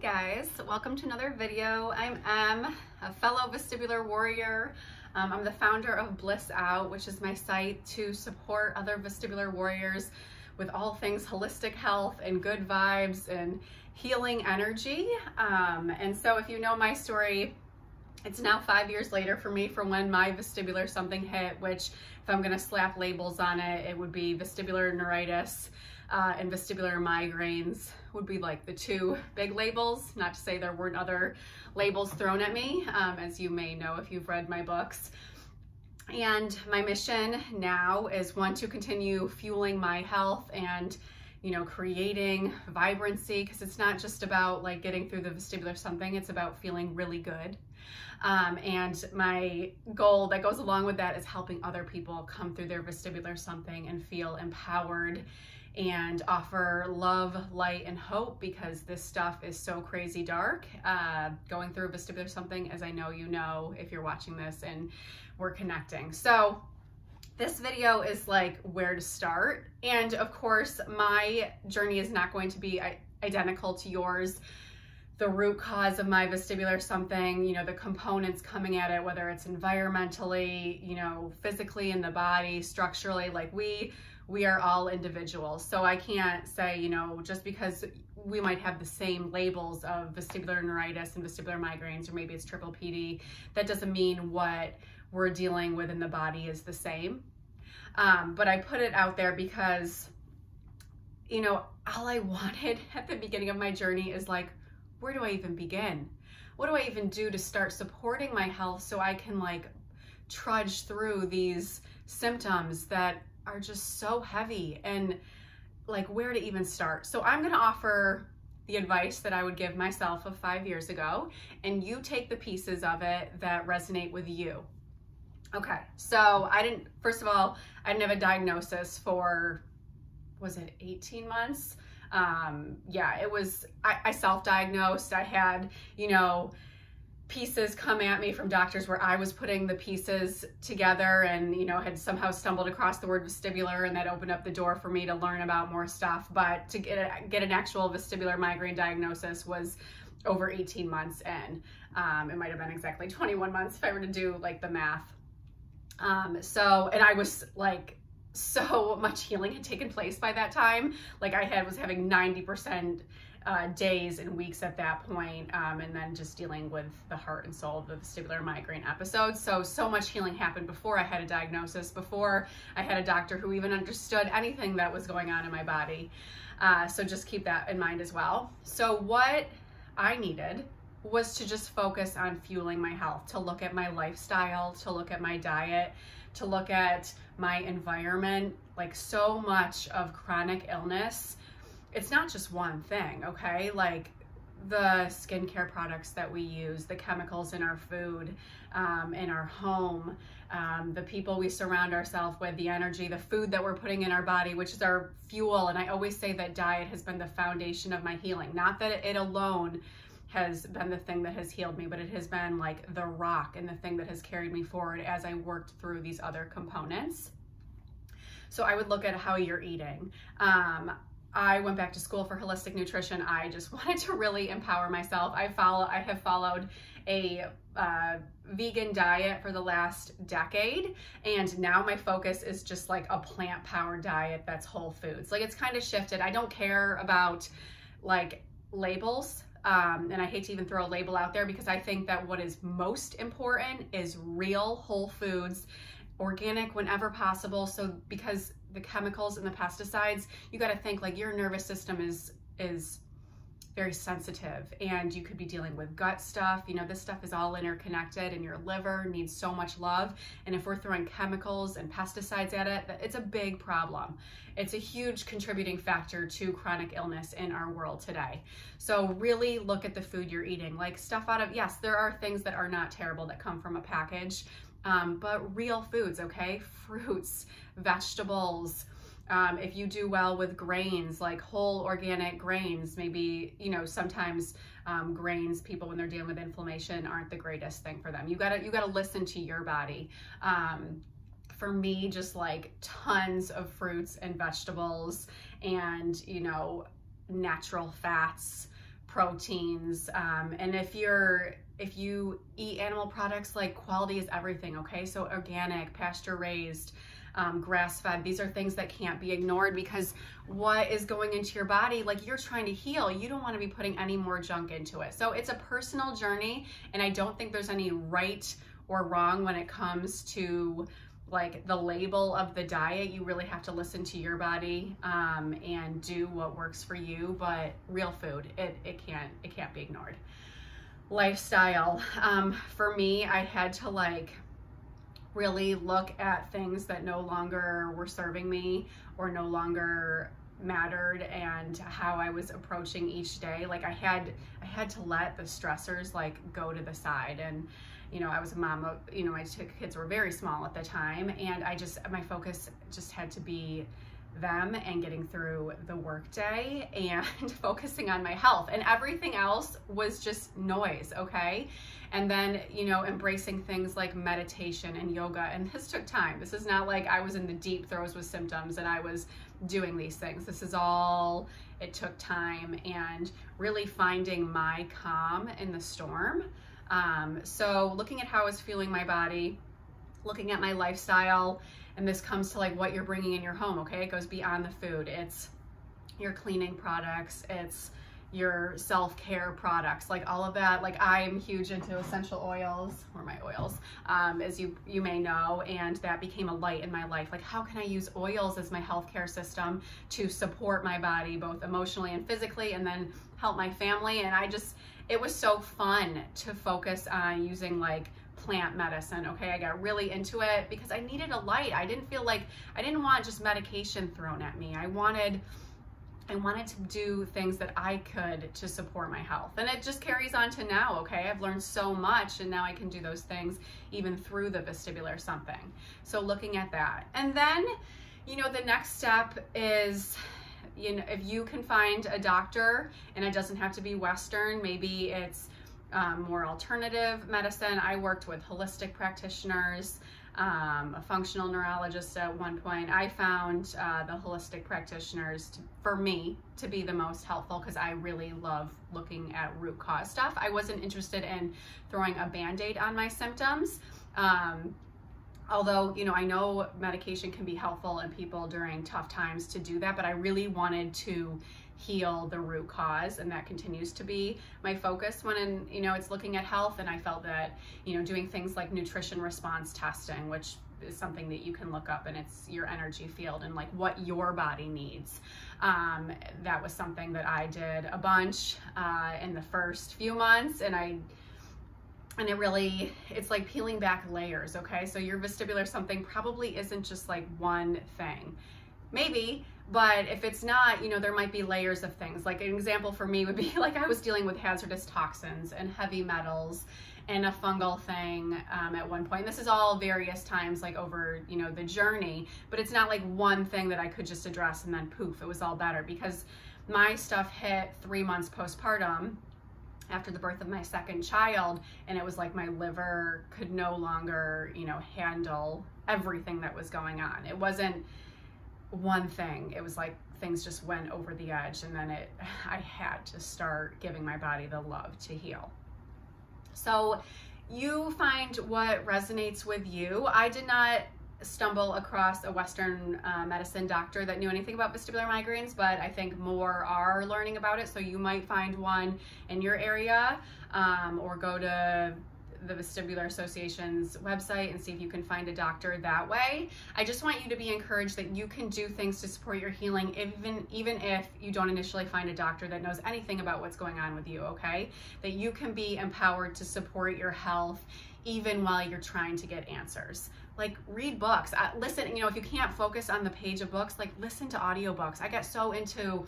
guys, welcome to another video. I'm Em, a fellow vestibular warrior. Um, I'm the founder of Bliss Out, which is my site to support other vestibular warriors with all things holistic health and good vibes and healing energy. Um, and so if you know my story, it's now five years later for me from when my vestibular something hit, which if I'm gonna slap labels on it, it would be vestibular neuritis uh, and vestibular migraines would be like the two big labels. Not to say there weren't other labels thrown at me, um, as you may know if you've read my books. And my mission now is one to continue fueling my health and you know, creating vibrancy because it's not just about like getting through the vestibular something, it's about feeling really good. Um, and my goal that goes along with that is helping other people come through their vestibular something and feel empowered and offer love, light, and hope because this stuff is so crazy dark. Uh, going through a vestibular something, as I know you know if you're watching this and we're connecting. So this video is like where to start. And of course, my journey is not going to be identical to yours. The root cause of my vestibular something, you know, the components coming at it, whether it's environmentally, you know, physically in the body, structurally, like we we are all individuals. So I can't say, you know, just because we might have the same labels of vestibular neuritis and vestibular migraines, or maybe it's triple PD, that doesn't mean what we're dealing with in the body is the same. Um, but I put it out there because, you know, all I wanted at the beginning of my journey is like, where do I even begin? What do I even do to start supporting my health so I can like trudge through these symptoms that are just so heavy and like where to even start. So I'm going to offer the advice that I would give myself of five years ago, and you take the pieces of it that resonate with you. Okay, so I didn't, first of all, I didn't have a diagnosis for, was it 18 months? Um, yeah, it was, I, I self-diagnosed. I had, you know, pieces come at me from doctors where I was putting the pieces together and, you know, had somehow stumbled across the word vestibular and that opened up the door for me to learn about more stuff. But to get, a, get an actual vestibular migraine diagnosis was over 18 months in. Um, it might have been exactly 21 months if I were to do like the math. Um, so, and I was like, so much healing had taken place by that time. Like I had was having 90% uh, days and weeks at that point, um, and then just dealing with the heart and soul of the vestibular migraine episodes. So, so much healing happened before I had a diagnosis, before I had a doctor who even understood anything that was going on in my body. Uh, so just keep that in mind as well. So what I needed was to just focus on fueling my health, to look at my lifestyle, to look at my diet, to look at my environment. Like so much of chronic illness it's not just one thing, okay? Like the skincare products that we use, the chemicals in our food, um, in our home, um, the people we surround ourselves with, the energy, the food that we're putting in our body, which is our fuel. And I always say that diet has been the foundation of my healing. Not that it alone has been the thing that has healed me, but it has been like the rock and the thing that has carried me forward as I worked through these other components. So I would look at how you're eating. Um, I went back to school for holistic nutrition. I just wanted to really empower myself. I follow, I have followed a uh, vegan diet for the last decade, and now my focus is just like a plant powered diet that's whole foods. Like it's kind of shifted. I don't care about like labels. Um, and I hate to even throw a label out there because I think that what is most important is real whole foods, organic whenever possible. So because the chemicals and the pesticides, you got to think like your nervous system is is very sensitive and you could be dealing with gut stuff. You know, this stuff is all interconnected and your liver needs so much love. And if we're throwing chemicals and pesticides at it, it's a big problem. It's a huge contributing factor to chronic illness in our world today. So really look at the food you're eating. Like stuff out of, yes, there are things that are not terrible that come from a package, um, but real foods, okay? Fruits, vegetables, um, if you do well with grains, like whole organic grains, maybe, you know, sometimes um, grains, people when they're dealing with inflammation aren't the greatest thing for them. You gotta, you gotta listen to your body. Um, for me, just like tons of fruits and vegetables and, you know, natural fats, proteins. Um, and if you're if you eat animal products, like quality is everything, okay? So organic, pasture raised, um, grass fed, these are things that can't be ignored because what is going into your body, like you're trying to heal, you don't want to be putting any more junk into it. So it's a personal journey, and I don't think there's any right or wrong when it comes to like the label of the diet you really have to listen to your body um, and do what works for you but real food it, it can't it can't be ignored lifestyle. Um, for me i had to like really look at things that no longer were serving me or no longer mattered and how I was approaching each day. Like I had I had to let the stressors like go to the side. And you know, I was a mom of, you know, my kids were very small at the time. And I just, my focus just had to be them and getting through the workday and focusing on my health and everything else was just noise, okay? And then, you know, embracing things like meditation and yoga. And this took time. This is not like I was in the deep throes with symptoms and I was doing these things. This is all, it took time and really finding my calm in the storm. Um, so looking at how I was feeling my body, looking at my lifestyle, and this comes to like what you're bringing in your home, okay? It goes beyond the food. It's your cleaning products, it's your self-care products like all of that like i'm huge into essential oils or my oils um, as you you may know and that became a light in my life like how can i use oils as my healthcare system to support my body both emotionally and physically and then help my family and i just it was so fun to focus on using like plant medicine okay i got really into it because i needed a light i didn't feel like i didn't want just medication thrown at me i wanted I wanted to do things that I could to support my health. And it just carries on to now, okay? I've learned so much and now I can do those things even through the vestibular something. So looking at that. And then, you know, the next step is you know, if you can find a doctor and it doesn't have to be Western, maybe it's um, more alternative medicine. I worked with holistic practitioners, um, a functional neurologist at one point. I found uh, the holistic practitioners, to, for me, to be the most helpful because I really love looking at root cause stuff. I wasn't interested in throwing a band-aid on my symptoms. Um, although you know i know medication can be helpful in people during tough times to do that but i really wanted to heal the root cause and that continues to be my focus when in, you know it's looking at health and i felt that you know doing things like nutrition response testing which is something that you can look up and it's your energy field and like what your body needs. Um, that was something that i did a bunch uh, in the first few months and i and it really it's like peeling back layers okay? So your vestibular something probably isn't just like one thing. Maybe but if it's not you know there might be layers of things. Like an example for me would be like i was dealing with hazardous toxins and heavy metals and a fungal thing um, at one point. This is all various times like over, you know, the journey, but it's not like one thing that I could just address and then poof, it was all better. Because my stuff hit three months postpartum after the birth of my second child and it was like my liver could no longer you know handle everything that was going on. It wasn't one thing it was like things just went over the edge and then it i had to start giving my body the love to heal so you find what resonates with you i did not stumble across a Western uh, medicine doctor that knew anything about vestibular migraines, but I think more are learning about it. So you might find one in your area um, or go to the Vestibular Association's website and see if you can find a doctor that way. I just want you to be encouraged that you can do things to support your healing even even if you don't initially find a doctor that knows anything about what's going on with you, okay? That you can be empowered to support your health even while you're trying to get answers like read books uh, listen you know if you can't focus on the page of books like listen to audiobooks i get so into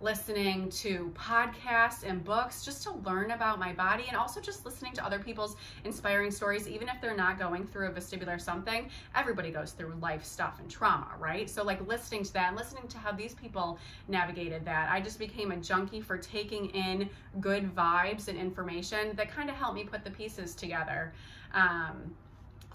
listening to podcasts and books just to learn about my body and also just listening to other people's inspiring stories even if they're not going through a vestibular something everybody goes through life stuff and trauma right? So like listening to that and listening to how these people navigated that i just became a junkie for taking in good vibes and information that kind of helped me put the pieces together. Um,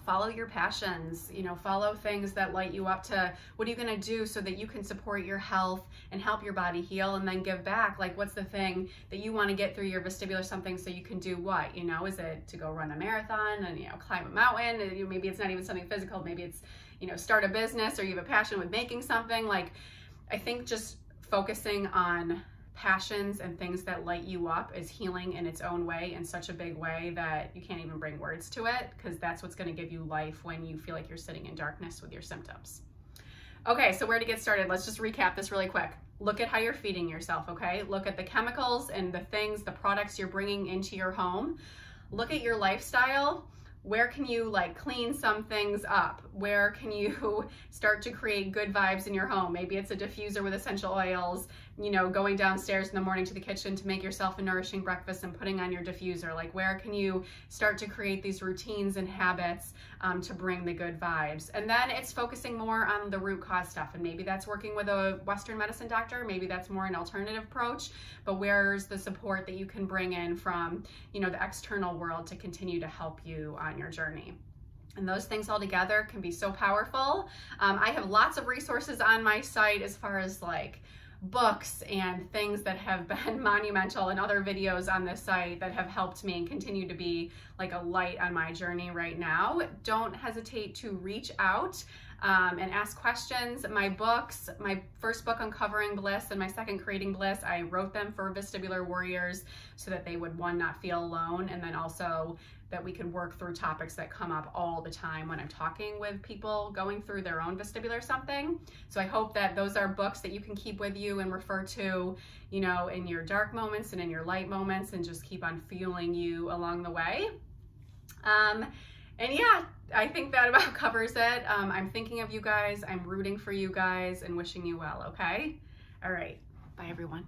follow your passions you know follow things that light you up to what are you going to do so that you can support your health and help your body heal and then give back? Like what's the thing that you want to get through your vestibular something so you can do what? You know is it to go run a marathon and you know climb a mountain? And maybe it's not even something physical maybe it's you know start a business or you have a passion with making something. Like i think just focusing on passions and things that light you up is healing in its own way in such a big way that you can't even bring words to it because that's what's going to give you life when you feel like you're sitting in darkness with your symptoms. Okay, so where to get started? Let's just recap this really quick. Look at how you're feeding yourself, okay? Look at the chemicals and the things, the products you're bringing into your home. Look at your lifestyle where can you like clean some things up? Where can you start to create good vibes in your home? Maybe it's a diffuser with essential oils, you know, going downstairs in the morning to the kitchen to make yourself a nourishing breakfast and putting on your diffuser. Like, where can you start to create these routines and habits um, to bring the good vibes? And then it's focusing more on the root cause stuff. And maybe that's working with a Western medicine doctor. Maybe that's more an alternative approach. But where's the support that you can bring in from, you know, the external world to continue to help you on your journey? And those things all together can be so powerful. Um, I have lots of resources on my site as far as like books and things that have been monumental and other videos on this site that have helped me and continue to be like a light on my journey right now. Don't hesitate to reach out um, and ask questions. My books, my first book, Uncovering Bliss, and my second, Creating Bliss, I wrote them for vestibular warriors so that they would, one, not feel alone, and then also that we can work through topics that come up all the time when I'm talking with people going through their own vestibular something. So I hope that those are books that you can keep with you and refer to, you know, in your dark moments and in your light moments and just keep on fueling you along the way. Um, and yeah, I think that about covers it. Um, I'm thinking of you guys. I'm rooting for you guys and wishing you well, okay? All right. Bye, everyone.